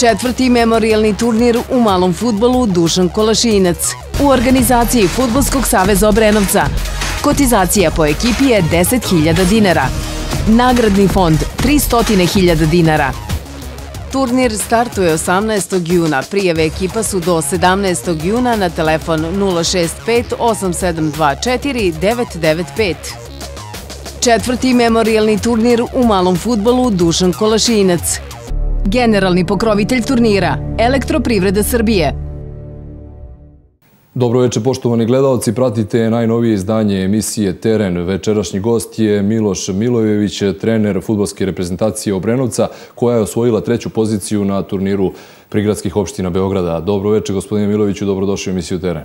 Četvrti memorialni turnir u malom futbolu Dušan Kolašinac u organizaciji Futbolskog saveza Obrenovca. Kotizacija po ekipi je 10.000 dinara. Nagradni fond 300.000 dinara. Turnir startuje 18. juna. Prijeve ekipa su do 17. juna na telefon 065 8724 995. Četvrti memorialni turnir u malom futbolu Dušan Kolašinac. Generalni pokrovitelj turnira Elektroprivreda Srbije. Dobro večer, poštovani gledalci. Pratite najnovije izdanje emisije Teren. Večerašnji gost je Miloš Milojević, trener futbolske reprezentacije Obrenovca, koja je osvojila treću poziciju na turniru prigradskih opština Beograda. Dobro večer, gospodine Milojeviću. Dobrodošli u emisiju Teren.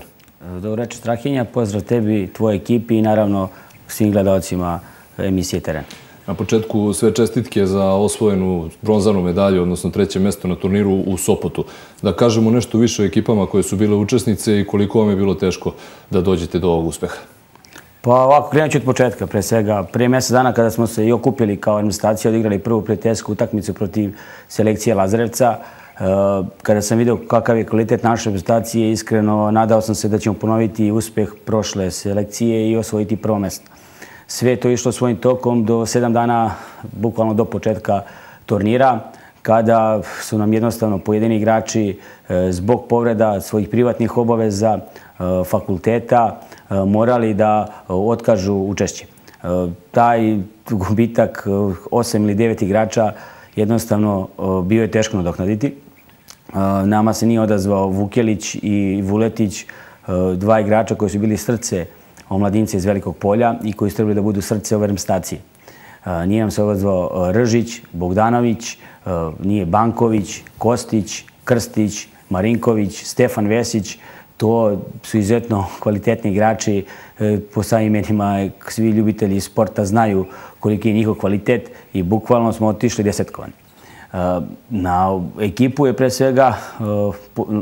Dobro večer, Strahinja. Pozdrav tebi, tvoj ekipi i naravno svim gledalcima emisije Teren. Na početku sve čestitke za osvojenu bronzanu medalju, odnosno treće mjesto na turniru u Sopotu. Da kažemo nešto više o ekipama koje su bile učesnice i koliko vam je bilo teško da dođete do ovog uspeha. Pa ovako, krenut ću od početka, pre svega. Prije mjesec dana kada smo se i okupili kao administracija, odigrali prvu prijateljsku utakmicu protiv selekcije Lazarevca, e, kada sam vidio kakav je kvalitet naše reprezentacije, iskreno nadao sam se da ćemo ponoviti uspeh prošle selekcije i osvojiti prvo mjesto sve to išlo svojim tokom do sedam dana, bukvalno do početka turnira, kada su nam jednostavno pojedini igrači e, zbog povreda svojih privatnih obaveza e, fakulteta e, morali da otkažu učešće. Taj gubitak osam ili devet igrača jednostavno bio je teško nadoknaditi. Nama se nije odazvao Vukelić i Vuletić, dva igrača koji su bili srce omladince iz Velikog polja i koji su trebali da budu srce ove remstacije. Nije nam se odazvao Ržić, Bogdanović, nije Banković, Kostić, Krstić, Marinković, Stefan Vesić. To su izuzetno kvalitetni igrači. E, po samim imenima svi ljubitelji sporta znaju koliki je njihov kvalitet i bukvalno smo otišli desetkovani. E, na ekipu je pre svega e,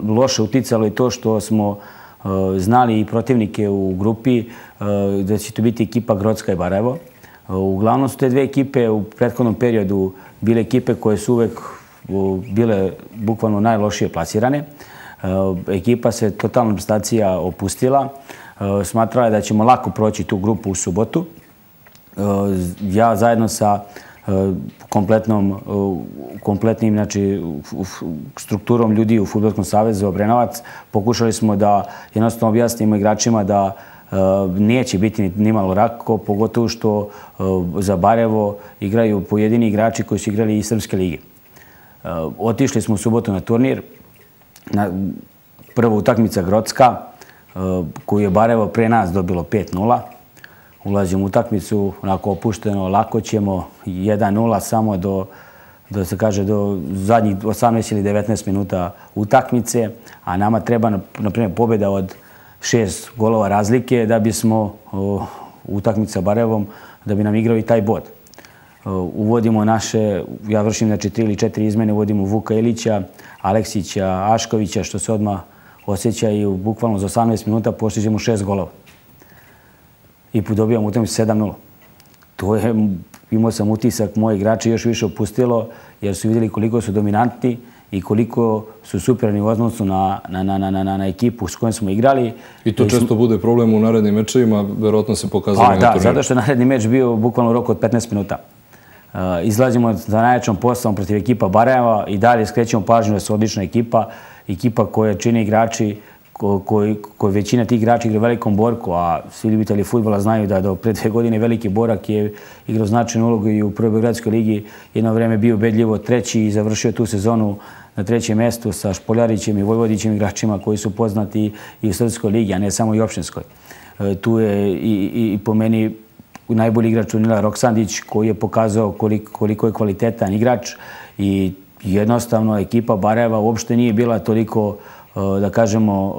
loše uticalo i to što smo Eh, znali i protivnike u grupi eh, da će to biti ekipa Grodska i Barajevo. Eh, uglavnom su te dve ekipe u prethodnom periodu bile ekipe koje su uvek bile bukvalno najlošije plasirane. Ekipa se totalna prestacija opustila. Smatrala je da ćemo lako proći tu grupu u subotu. Ja zajedno sa E, kompletnom, e, kompletnim znači, strukturom ljudi u Futbolskom savezu Obrenovac. Pokušali smo da jednostavno objasnimo igračima da e, neće biti ni malo rako, pogotovo što za Barevo igraju pojedini igrači koji su igrali i Srpske lige. Otišli smo u subotu na turnir. Na prva utakmica Grocka, koju je Barevo pre nas dobilo 5-0 ulazimo u utakmicu, onako opušteno, lako ćemo, 1-0 samo do, da se kaže, do zadnjih 18 ili 19 minuta utakmice, a nama treba, na primjer, pobjeda od šest golova razlike da bismo utakmica utakmicu Barevom, da bi nam igrao i taj bod. Uvodimo naše, ja vršim znači tri ili četiri izmene, uvodimo Vuka Ilića, Aleksića, Aškovića, što se odmah osjeća i bukvalno za 18 minuta postižemo šest golova i dobijamo utakmicu 7-0. To je, imao sam utisak, moji igrači još više opustilo jer su vidjeli koliko su dominantni i koliko su superni u odnosu na, na, na, na, na, na ekipu s kojom smo igrali. I to često bude problem u narednim mečevima, verovatno se pokazali pa, na turniru. Da, zato što je naredni meč bio bukvalno u roku od 15 minuta. Uh, izlazimo za najjačom postavom protiv ekipa Barajeva i dalje skrećemo pažnju da su odlična ekipa, ekipa koja čini igrači koji, koji većina tih igrača igra velikom borku, a svi ljubitelji futbola znaju da do pre dve godine veliki borak je igrao značajnu ulogu i u Prvoj Gradskoj ligi jedno vreme bio bedljivo treći i završio tu sezonu na trećem mjestu sa Špoljarićem i Vojvodićem igračima koji su poznati i u Srpskoj ligi, a ne samo i Opštinskoj. E, tu je i, i, po meni najbolji igrač Unila Roksandić koji je pokazao koliko, koliko je kvalitetan igrač i jednostavno ekipa Barajeva uopšte nije bila toliko Eh, da kažemo,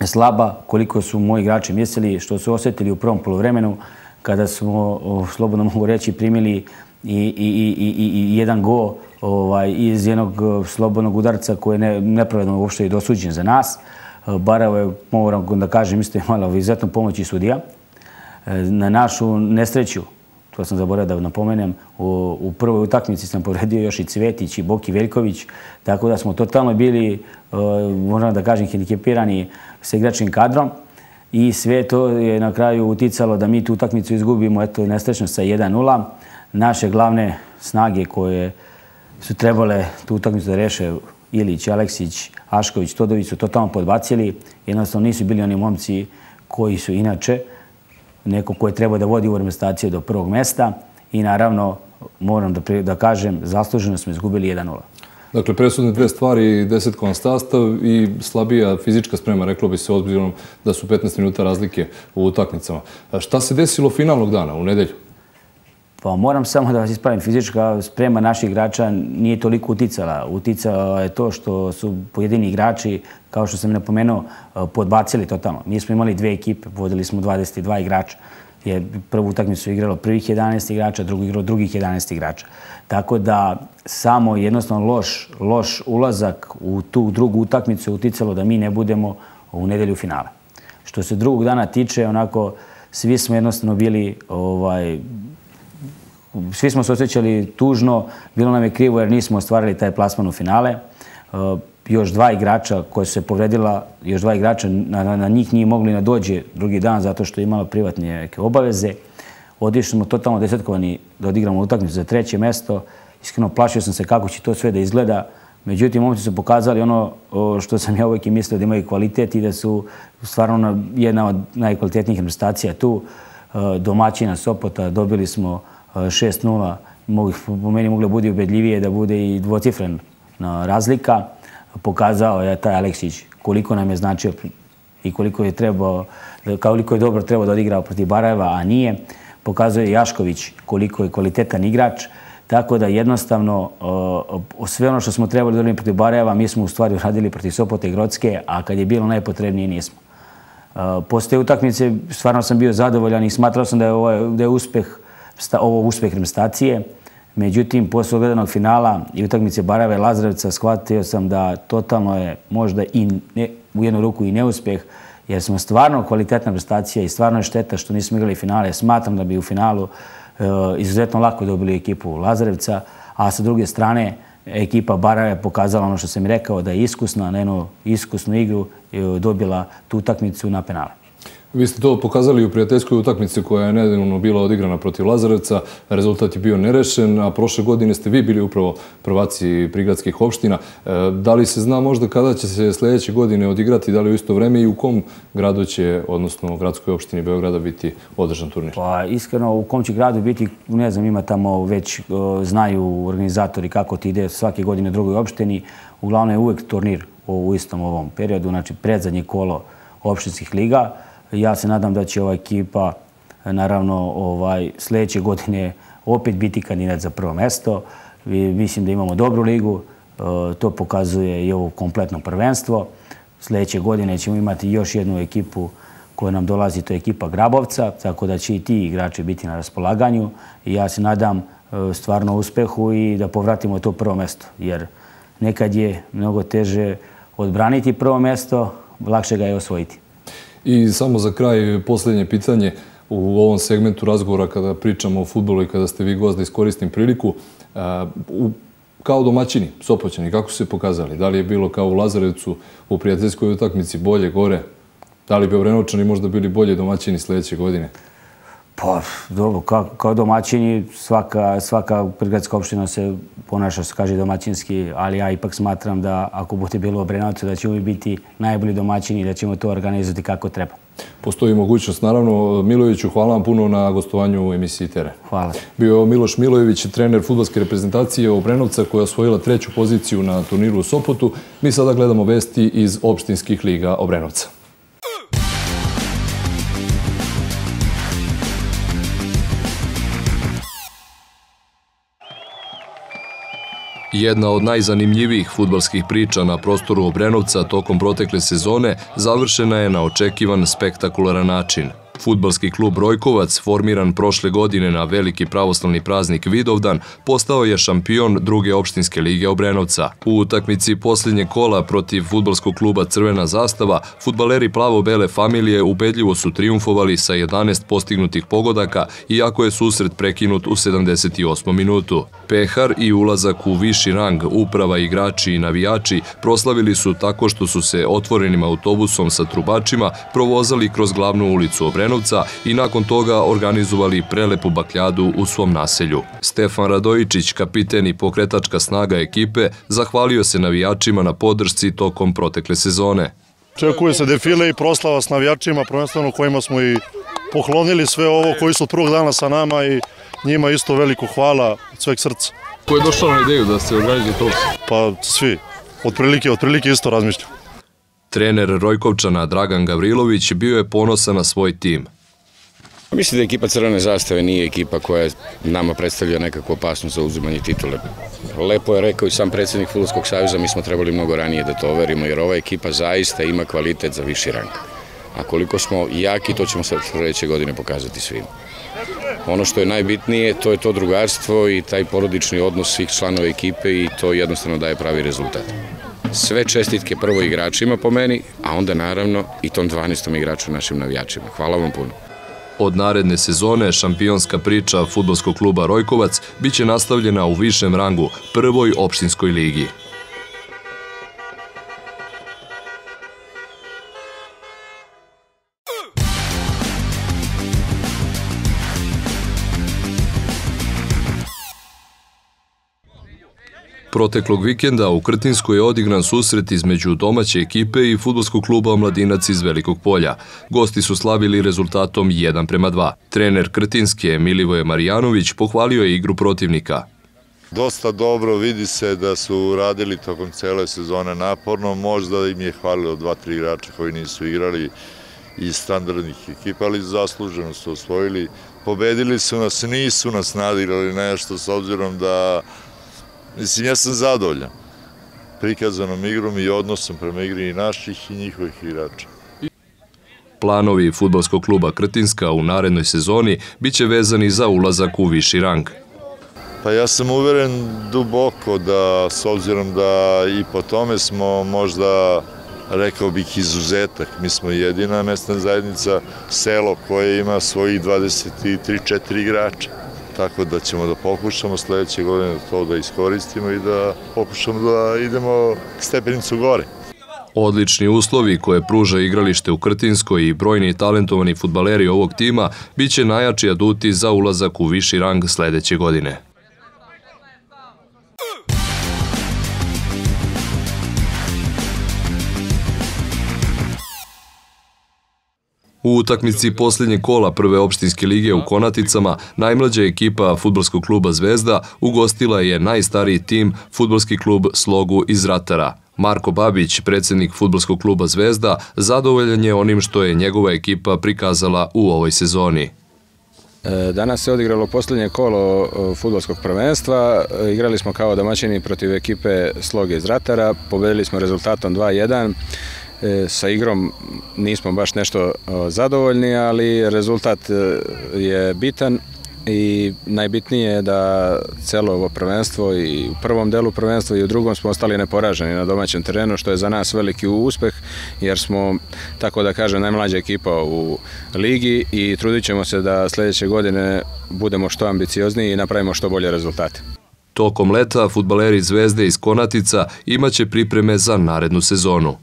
eh, slaba koliko su moji igrači mislili, što su osjetili u prvom polovremenu, kada smo, eh, slobodno mogu reći, primili i, i, i, i, i jedan go ovaj, iz jednog slobodnog udarca koji je ne, nepravedno uopšte i dosuđen za nas. Barao je, moram da kažem, isto je malo izuzetno pomoći sudija. Na našu nesreću, to sam zaboravio da napomenem, u, u prvoj utakmici sam povredio još i Cvetić i Boki Veljković, tako da smo totalno bili, e, uh, možemo da kažem, hendikepirani sa igračnim kadrom i sve to je na kraju uticalo da mi tu utakmicu izgubimo, eto, nestrečno sa 1-0. Naše glavne snage koje su trebale tu utakmicu da reše Ilić, Aleksić, Ašković, Todović su totalno podbacili. Jednostavno nisu bili oni momci koji su inače neko koje treba da vodi u reprezentaciju do prvog mesta. I naravno, moram da, da kažem, zasluženo smo izgubili 1-0. Dakle, presudne dve stvari, desetkovan sastav i slabija fizička sprema, reklo bi se obzirom da su 15 minuta razlike u utakmicama. Šta se desilo finalnog dana, u nedelju? Pa moram samo da vas ispravim, fizička sprema naših igrača nije toliko uticala. Uticala je to što su pojedini igrači, kao što sam napomenuo, eh, podbacili totalno. Mi smo imali dve ekipe, vodili smo 22 igrača. Je prvu utakmicu igralo prvih 11 igrača, drugu igralo drugih 11 igrača. Tako da samo jednostavno loš, loš ulazak u tu drugu utakmicu uticalo da mi ne budemo u nedelju finale. Što se drugog dana tiče, onako, svi smo jednostavno bili ovaj, svi smo se osjećali tužno, bilo nam je krivo jer nismo ostvarili taj plasman u finale. E, još dva igrača koje su se povredila, još dva igrača, na, na njih nije mogli nadođe drugi dan zato što je imala privatne neke obaveze. Odišli smo totalno desetkovani da odigramo utakmicu za treće mesto. Iskreno plašio sam se kako će to sve da izgleda. Međutim, momci su pokazali ono što sam ja uvijek i mislio da imaju kvalitet i da su stvarno jedna od najkvalitetnijih reprezentacija tu. E, domaćina Sopota dobili smo 6-0, po meni moglo bude ubedljivije da bude i dvocifren razlika. Pokazao je taj Aleksić koliko nam je značio i koliko je trebao, koliko je dobro trebao da odigrao protiv Barajeva, a nije. Pokazuje Jašković koliko je kvalitetan igrač. Tako da jednostavno sve ono što smo trebali da uradimo protiv Barajeva, mi smo u stvari uradili protiv Sopote i Grodske, a kad je bilo najpotrebnije nismo. E, Posle utakmice stvarno sam bio zadovoljan i smatrao sam da je, ovaj, da je uspeh ovo uspeh reprezentacije. Međutim, posle ogledanog finala i utakmice Barave Lazarevca shvatio sam da totalno je možda i ne, u jednu ruku i neuspeh, jer smo stvarno kvalitetna prestacija i stvarno je šteta što nismo igrali finale. Smatram da bi u finalu e, izuzetno lako dobili ekipu Lazarevca, a sa druge strane ekipa Barave pokazala ono što sam rekao da je iskusna, na jednu iskusnu igru e, dobila tu utakmicu na penale. Vi ste to pokazali u prijateljskoj utakmici koja je nedeljno bila odigrana protiv Lazarevca. Rezultat je bio nerešen, a prošle godine ste vi bili upravo prvaci prigradskih opština. E, da li se zna možda kada će se sljedeće godine odigrati, da li u isto vreme i u kom gradu će, odnosno u gradskoj opštini Beograda, biti održan turnir? Pa iskreno, u kom će gradu biti, ne znam, ima tamo već e, znaju organizatori kako ti ide svake godine u drugoj opštini. Uglavnom je uvek turnir u istom ovom periodu, znači predzadnje kolo opštinskih liga. Ja se nadam da će ova ekipa naravno ovaj sljedeće godine opet biti kandidat za prvo mesto. Mislim da imamo dobru ligu, e, to pokazuje i ovo kompletno prvenstvo. Sljedeće godine ćemo imati još jednu ekipu koja nam dolazi, to je ekipa Grabovca, tako da će i ti igrači biti na raspolaganju. I ja se nadam e, stvarno uspehu i da povratimo to prvo mesto, jer nekad je mnogo teže odbraniti prvo mesto, lakše ga je osvojiti. I samo za kraj, posljednje pitanje u ovom segmentu razgovora kada pričamo o futbolu i kada ste vi gost da iskoristim priliku. E, kao domaćini, Sopoćani, kako su se pokazali? Da li je bilo kao u Lazarevcu u prijateljskoj utakmici bolje, gore? Da li bi Obrenovčani možda bili bolje domaćini sljedeće godine? Pa, dobro, kao, kao domaćini, svaka, svaka prigradska opština se ponaša, se kaže, domaćinski, ali ja ipak smatram da ako bude bilo u Obrenovcu, da ćemo biti najbolji domaćini i da ćemo to organizati kako treba. Postoji mogućnost, naravno. Milojeviću, hvala vam puno na gostovanju u emisiji Tere. Hvala. Bio je Miloš Milojević, trener futbolske reprezentacije Obrenovca, koja je osvojila treću poziciju na turniru u Sopotu. Mi sada gledamo vesti iz opštinskih liga Obrenovca. Jedna od najzanimljivijih futbalskih priča na prostoru Obrenovca tokom protekle sezone završena je na očekivan spektakularan način. Futbalski klub Rojkovac, formiran prošle godine na veliki pravoslavni praznik Vidovdan, postao je šampion druge opštinske lige Obrenovca. U utakmici posljednje kola protiv Futbalskog kluba Crvena zastava, futbaleri plavo-bele familije ubedljivo su triumfovali sa 11 postignutih pogodaka, iako je susret prekinut u 78. minutu. Pehar i ulazak u viši rang, uprava, igrači i navijači proslavili su tako što su se otvorenim autobusom sa trubačima provozali kroz glavnu ulicu Obrenovca i nakon toga organizovali prelepu bakljadu u svom naselju. Stefan Radojičić, kapiten i pokretačka snaga ekipe, zahvalio se navijačima na podršci tokom protekle sezone. Čekuje se defile i proslava s navijačima, prvenstveno kojima smo i poklonili sve ovo koji su od prvog dana sa nama i njima isto veliko hvala od sveg srca. Ko je došao na ideju da se organizuje to? Pa svi, od prilike, od prilike isto razmišljam. Trener Rojkovčana Dragan Gavrilović bio je ponosan na svoj tim. Pa mislim da ekipa Crvene zastave nije ekipa koja nama predstavlja nekakvu opasnost za uzimanje titule. Lepo je rekao i sam predsjednik Futbolskog savjeza, mi smo trebali mnogo ranije da to overimo, jer ova ekipa zaista ima kvalitet za viši rang. A koliko smo jaki, to ćemo sad sljedeće godine pokazati svima. Ono što je najbitnije, to je to drugarstvo i taj porodični odnos svih članova ekipe i to jednostavno daje pravi rezultat. Sve čestitke prvo igračima po meni, a onda naravno i tom 12. igraču našim navijačima. Hvala vam puno. Od naredne sezone šampionska priča futbolskog kluba Rojkovac biće nastavljena u višem rangu prvoj opštinskoj ligi. Proteklog vikenda u Krtinskoj je odigran susret između domaće ekipe i futbolskog kluba Omladinac iz Velikog polja. Gosti su slavili rezultatom 1 prema 2. Trener Krtinske Milivoje Marijanović pohvalio je igru protivnika. Dosta dobro vidi se da su radili tokom cele sezone naporno. Možda im je hvalilo dva, tri igrača koji nisu igrali iz standardnih ekipa, ali zasluženo su osvojili. Pobedili su nas, nisu nas nadirali nešto s obzirom da Mislim, ja sam zadovoljan prikazanom igrom i odnosom prema igri i naših i njihovih igrača. Planovi futbolskog kluba Krtinska u narednoj sezoni bit će vezani za ulazak u viši rang. Pa ja sam uveren duboko da, s obzirom da i po tome smo možda, rekao bih, izuzetak. Mi smo jedina mestna zajednica, selo koje ima svojih 23-4 igrača tako da ćemo da pokušamo sljedeće godine to da iskoristimo i da pokušamo da idemo stepenicu gore. Odlični uslovi koje pruža igralište u Krtinskoj i brojni talentovani futbaleri ovog tima bit će najjači aduti za ulazak u viši rang sljedeće godine. U utakmici posljednje kola prve opštinske lige u Konaticama, najmlađa ekipa futbolskog kluba Zvezda ugostila je najstariji tim futbolski klub Slogu iz Ratara. Marko Babić, predsjednik futbolskog kluba Zvezda, zadovoljan je onim što je njegova ekipa prikazala u ovoj sezoni. E, danas se odigralo posljednje kolo e, futbolskog prvenstva. E, igrali smo kao domaćini protiv ekipe Sloge iz Ratara. Pobedili smo rezultatom 2-1. E, sa igrom nismo baš nešto e, zadovoljni, ali rezultat e, je bitan i najbitnije je da celo ovo prvenstvo i u prvom delu prvenstva i u drugom smo ostali neporaženi na domaćem terenu, što je za nas veliki uspeh, jer smo, tako da kažem, najmlađa ekipa u ligi i trudit ćemo se da sljedeće godine budemo što ambiciozniji i napravimo što bolje rezultate. Tokom leta, futbaleri Zvezde iz Konatica imaće pripreme za narednu sezonu.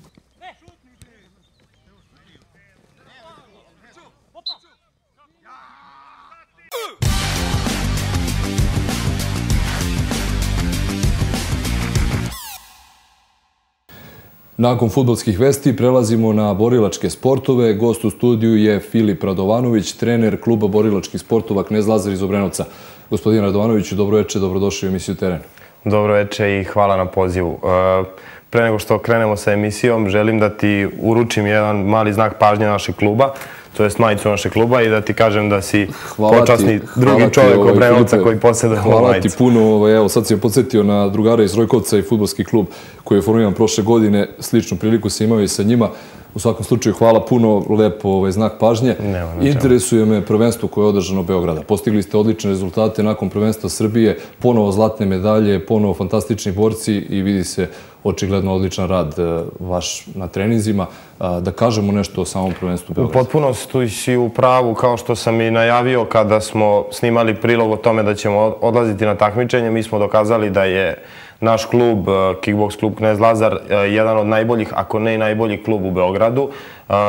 Nakon futbolskih vesti prelazimo na borilačke sportove. Gost u studiju je Filip Radovanović, trener kluba borilačkih sportova Knez Lazar iz Obrenovca. Gospodin Radovanović, dobro večer, dobrodošli u emisiju Teren. Dobro večer i hvala na pozivu. E, pre nego što krenemo sa emisijom, želim da ti uručim jedan mali znak pažnje našeg kluba to je majicu naše kluba i da ti kažem da si počasni drugi čovjek ovaj, Obrenovca koji posjeda ovu majicu. Hvala ti puno. Ovaj, evo, sad si je podsjetio na drugara iz Rojkovca i futbolski klub koji je formiran prošle godine. Sličnu priliku se imao i sa njima. U svakom slučaju, hvala puno, lepo ovaj znak pažnje. Interesuje me prvenstvo koje je održano Beograda. Postigli ste odlične rezultate nakon prvenstva Srbije, ponovo zlatne medalje, ponovo fantastični borci i vidi se očigledno odličan rad e, vaš na trenizima. E, da kažemo nešto o samom prvenstvu Beograda. U potpunosti si u pravu, kao što sam i najavio kada smo snimali prilog o tome da ćemo odlaziti na takmičenje. Mi smo dokazali da je naš klub, e, Kickbox klub Knez Lazar, jedan od najboljih, ako ne i najbolji klub u Beogradu.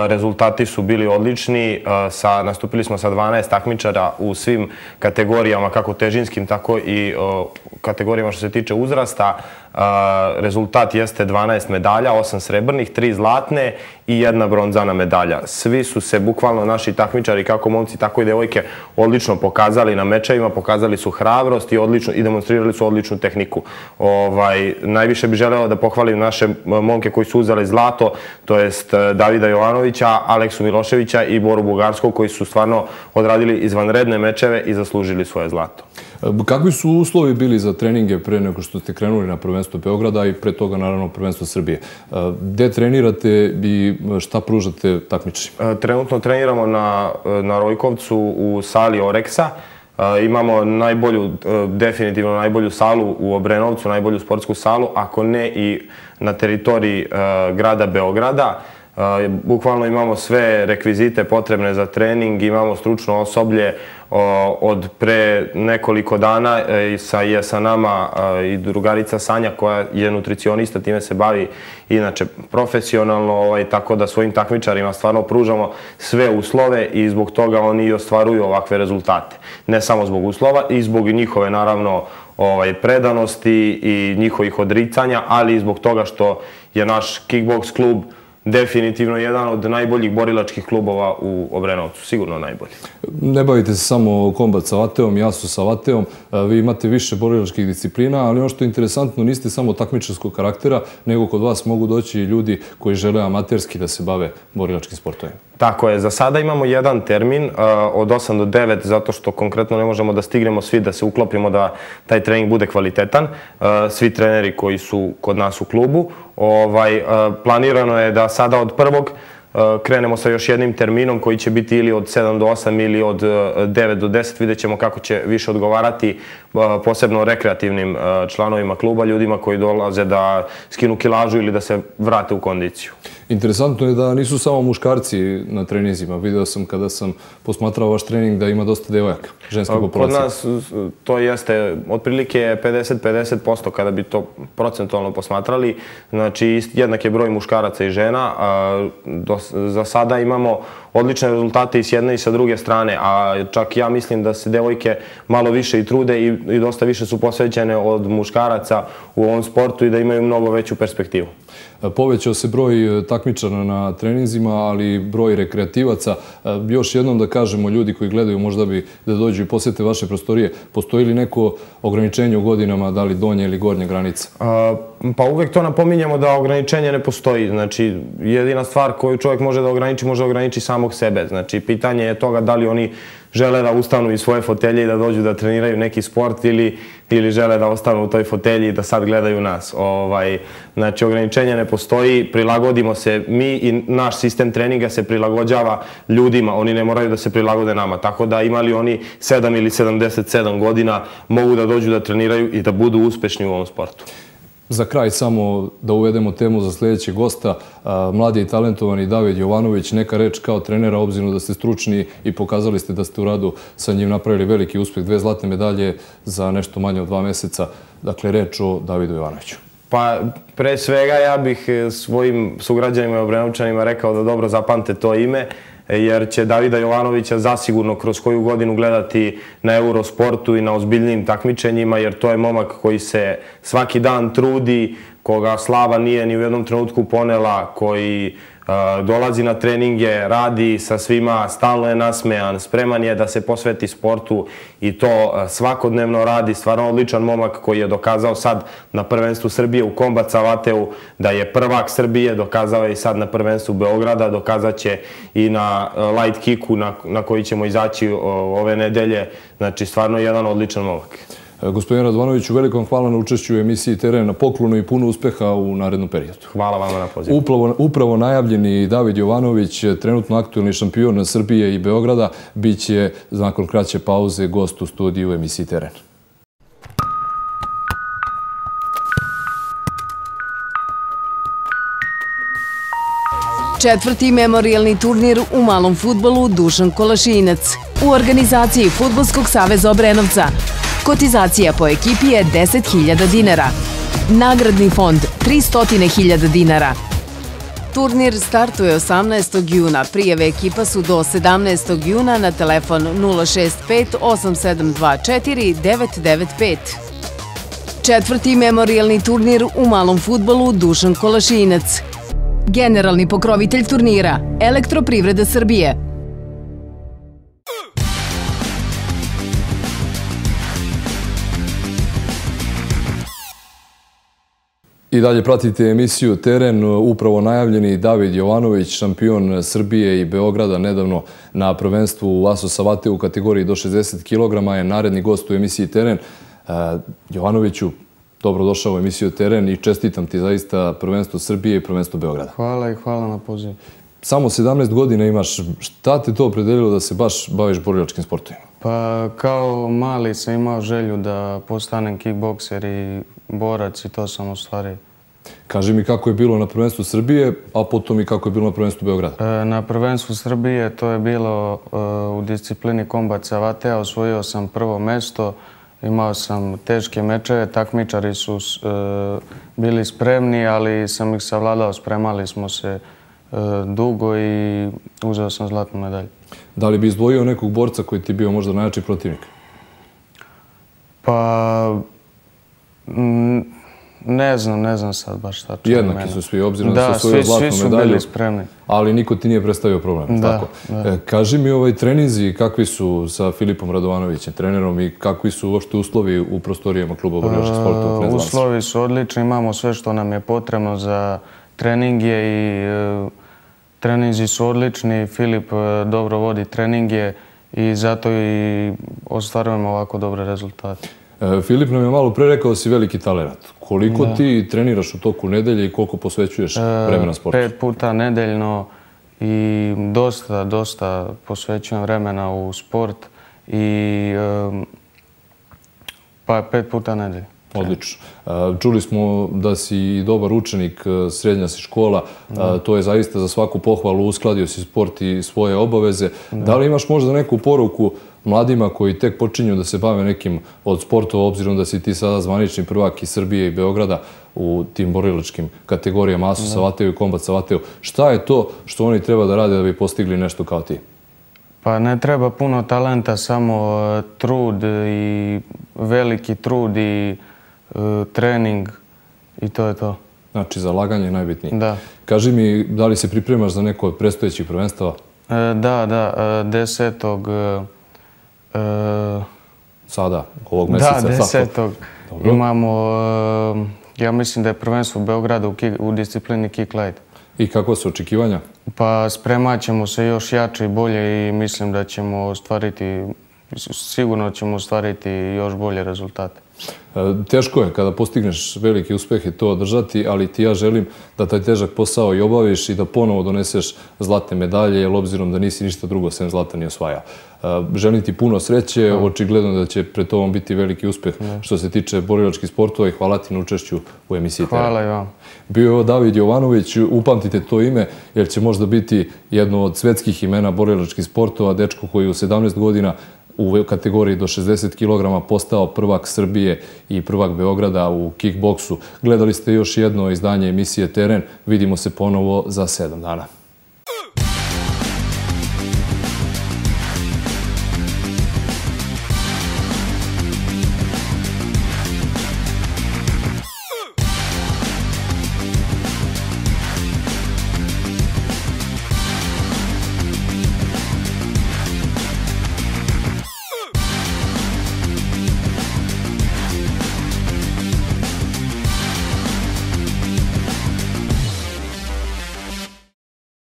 Rezultati su bili odlični, nastupili smo sa 12 takmičara u svim kategorijama, kako težinskim, tako i kategorijama što se tiče uzrasta. Rezultat jeste 12 medalja, 8 srebrnih, 3 zlatne i jedna bronzana medalja. Svi su se, bukvalno naši takmičari, kako momci, tako i devojke, odlično pokazali na mečevima, pokazali su hrabrost i, odlično, i demonstrirali su odličnu tehniku. Ovaj, najviše bih želeo da pohvalim naše momke koji su uzeli zlato, to jest e, Davida Jovanovića, Aleksu Miloševića i Boru Bugarskog, koji su stvarno odradili izvanredne mečeve i zaslužili svoje zlato. Kakvi su uslovi bili za treninge pre nego što ste krenuli na prvenstvo Beograda i pre toga naravno prvenstvo Srbije? E, gde trenirate i šta pružate takmičarima? E, trenutno treniramo na, na Rojkovcu u sali Oreksa. E, imamo najbolju, definitivno najbolju salu u Obrenovcu, najbolju sportsku salu, ako ne i na teritoriji grada Beograda. Bukvalno imamo sve rekvizite potrebne za trening, imamo stručno osoblje od pre nekoliko dana e, je sa nama i drugarica Sanja koja je nutricionista, time se bavi inače profesionalno, ovaj, tako da svojim takmičarima stvarno pružamo sve uslove i zbog toga oni i ostvaruju ovakve rezultate. Ne samo zbog uslova i zbog njihove naravno ovaj, predanosti i njihovih odricanja, ali i zbog toga što je naš kickbox klub definitivno jedan od najboljih borilačkih klubova u Obrenovcu, sigurno najbolji. Ne bavite se samo kombat sa Vateom, ja su sa Vateom, e, vi imate više borilačkih disciplina, ali ono što je interesantno, niste samo takmičarskog karaktera, nego kod vas mogu doći ljudi koji žele amaterski da se bave borilačkim sportovima. Tako je, za sada imamo jedan termin uh, od 8 do 9, zato što konkretno ne možemo da stignemo svi da se uklopimo da taj trening bude kvalitetan. Uh, svi treneri koji su kod nas u klubu. Ovaj, uh, planirano je da sada od prvog krenemo sa još jednim terminom koji će biti ili od 7 do 8 ili od 9 do 10. Vidjet ćemo kako će više odgovarati posebno rekreativnim članovima kluba, ljudima koji dolaze da skinu kilažu ili da se vrate u kondiciju. Interesantno je da nisu samo muškarci na trenizima. Video sam kada sam posmatrao vaš trening da ima dosta devojaka, ženske populacije. Kod nas to jeste otprilike 50-50% kada bi to procentualno posmatrali. Znači jednak je broj muškaraca i žena. Za sada imamo odlične rezultate i s jedne i sa druge strane, a čak ja mislim da se devojke malo više i trude i dosta više su posvećene od muškaraca u ovom sportu i da imaju mnogo veću perspektivu. Povećao se broj e, takmičara na treninzima, ali broj rekreativaca. E, još jednom da kažemo, ljudi koji gledaju možda bi da dođu i posjete vaše prostorije, postoji li neko ograničenje u godinama, da li donje ili gornje granice? Pa uvek to napominjamo da ograničenje ne postoji. Znači, jedina stvar koju čovjek može da ograniči, može da ograniči samog sebe. Znači, pitanje je toga da li oni žele da ustanu iz svoje fotelje i da dođu da treniraju neki sport ili, ili žele da ostanu u toj fotelji i da sad gledaju nas. Ovaj, znači, ograničenje ne postoji, prilagodimo se, mi i naš sistem treninga se prilagođava ljudima, oni ne moraju da se prilagode nama. Tako da imali oni 7 ili 77 godina, mogu da dođu da treniraju i da budu uspešni u ovom sportu. Za kraj samo da uvedemo temu za sljedećeg gosta. Mladi i talentovani David Jovanović, neka reč kao trenera, obzirom da ste stručni i pokazali ste da ste u radu sa njim napravili veliki uspjeh, dve zlatne medalje za nešto manje od dva mjeseca. Dakle, reč o Davidu Jovanoviću. Pa, pre svega ja bih eh, svojim sugrađanima i obrenovčanima rekao da dobro zapamte to ime E, jer će Davida Jovanovića zasigurno kroz koju godinu gledati na Eurosportu i na ozbiljnim takmičenjima, jer to je momak koji se svaki dan trudi, koga slava nije ni u jednom trenutku ponela, koji dolazi na treninge, radi sa svima, stalno je nasmejan, spreman je da se posveti sportu i to svakodnevno radi. Stvarno odličan momak koji je dokazao sad na prvenstvu Srbije u Kombat Savateu da je prvak Srbije, dokazao je i sad na prvenstvu Beograda, dokazat će i na light kicku na, na koji ćemo izaći ove nedelje. Znači, stvarno jedan odličan momak. Gospodin Radvanović, velikom hvala na učešću u emisiji Teren na poklonu i puno uspeha u narednom periodu. Hvala vama na pozivu. Upravo, upravo najavljeni David Jovanović, trenutno aktualni šampion Srbije i Beograda, bit će nakon kraće pauze gost u studiju u emisiji Teren. Četvrti memorialni turnir u malom futbolu Dušan Kolašinac u organizaciji Futbolskog saveza Obrenovca. Kotizacija po ekipi je 10.000 dinara. Nagradni fond 300.000 dinara. Turnir startuje 18. juna. Prijeve ekipa su do 17. juna na telefon 065 8724 995. Četvrti memorialni turnir u malom futbolu Dušan Kolašinac. Generalni pokrovitelj turnira Elektroprivreda Srbije. I dalje pratite emisiju Teren, upravo najavljeni David Jovanović, šampion Srbije i Beograda, nedavno na prvenstvu u Aso Savate u kategoriji do 60 kg, je naredni gost u emisiji Teren. E, Jovanoviću, dobrodošao u emisiju Teren i čestitam ti zaista prvenstvo Srbije i prvenstvo Beograda. Hvala i hvala na pozivu. Samo 17 godina imaš. Šta te to opredelilo da se baš baviš borilačkim sportovima? Pa kao mali sam imao želju da postanem kickbokser i borac i to sam ostvario. Kaži mi kako je bilo na prvenstvu Srbije, a potom i kako je bilo na prvenstvu Beograda. E, na prvenstvu Srbije to je bilo e, u disciplini kombat savatea. Osvojio sam prvo mesto. Imao sam teške mečeve, takmičari su e, bili spremni, ali sam ih savladao, spremali smo se dugo i uzeo sam zlatnu medalju. Da li bi izdvojio nekog borca koji ti bio možda najjači protivnik? Pa, Ne znam, ne znam sad baš šta čujem. Jednaki su svi, obzirom da, da su svoju zlatnu medalju. Da, svi su bili spremni. Ali niko ti nije predstavio problem, da, tako? Da. E, kaži mi ovaj trenizi, kakvi su sa Filipom Radovanovićem, trenerom i kakvi su uopšte uslovi u prostorijama kluba Obrljaških sporta u Uslovi su odlični, imamo sve što nam je potrebno za treninge i e, treninzi su odlični. Filip e, dobro vodi treninge i zato i ostvarujemo ovako dobre rezultate. E, Filip nam je malo pre rekao da si veliki talent. Koliko ti treniraš u toku nedelje i koliko posvećuješ e, vremena sportu? Pet puta nedeljno i dosta, dosta posvećujem vremena u sport i pa pet puta nedelje. Odlično. Čuli smo da si dobar učenik, srednja si škola, to je zaista za svaku pohvalu, uskladio si sport i svoje obaveze. Da li imaš možda neku poruku mladima koji tek počinju da se bave nekim od sportova, obzirom da si ti sada zvanični prvak iz Srbije i Beograda u tim borilačkim kategorijama Asu Savateu i Kombat Savateu. Šta je to što oni treba da rade da bi postigli nešto kao ti? Pa ne treba puno talenta, samo trud i veliki trud i trening i to je to. Znači, zalaganje je najbitnije. Da. Kaži mi, da li se pripremaš za neko od predstojećih prvenstava? E, da, da, desetog E, Sada, ovog mjeseca. Da, desetog. Imamo, e, ja mislim da je prvenstvo u Beogradu u disciplini Kick Light. I kako su očekivanja? Pa spremat ćemo se još jače i bolje i mislim da ćemo ostvariti, sigurno ćemo ostvariti još bolje rezultate. E, teško je kada postigneš velike uspehe to održati, ali ti ja želim da taj težak posao i obaviš i da ponovo doneseš zlatne medalje, jer obzirom da nisi ništa drugo sem zlata ni osvaja. E, želim ti puno sreće, očigledno da će pred tobom biti veliki uspeh što se tiče borilačkih sportova i hvala ti na učešću u emisiji Tera. Hvala i vam. Bio je ovo David Jovanović, upamtite to ime, jer će možda biti jedno od svetskih imena borilačkih sportova, dečko koji u 17 godina u kategoriji do 60 kg postao prvak Srbije i prvak Beograda u kickboksu. Gledali ste još jedno izdanje emisije Teren. Vidimo se ponovo za sedam dana.